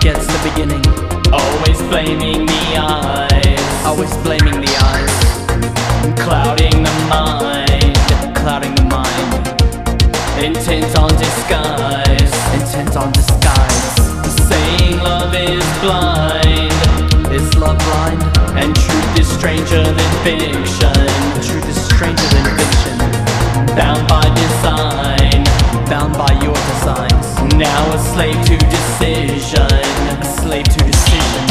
forgets the beginning. Always blaming the eyes, Always blaming the eyes, clouding the mind, clouding the mind. intent on disguise, Intent on disguise. saying love is blind, Is love blind? and truth is stranger than fiction, Truth is stranger than fiction. bound by design, Bound by. Now a slave to decision. A slave to decision.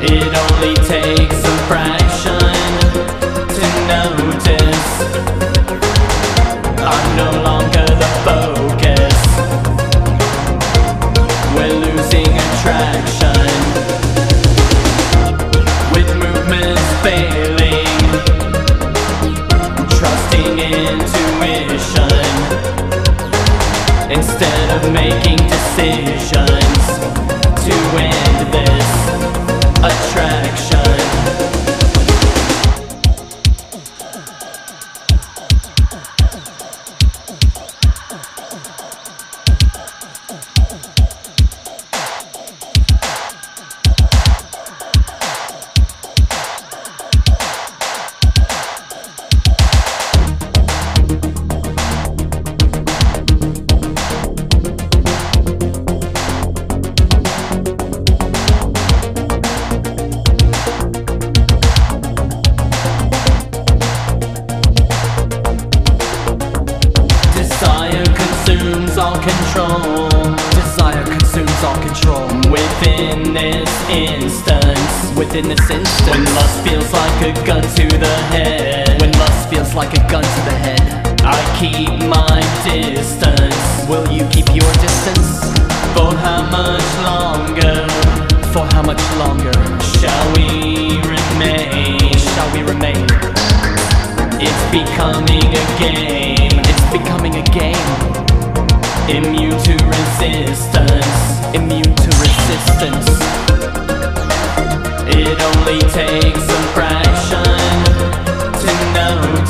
It only takes making decisions to end this attraction. Consumes all control Desire consumes all control. within this instance. Within this instance When lust feels like a gun to the head, when lust feels like a gun to the head, I keep my distance. will you keep your distance? For how much longer For how much longer shall we remain? shall we remain? It's becoming a game, immune to resistance. immune to resistance. It only takes a fraction to notice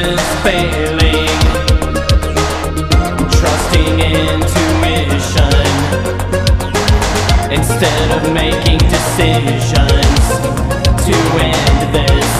with failing, trusting intuition. Instead of making decisions to end this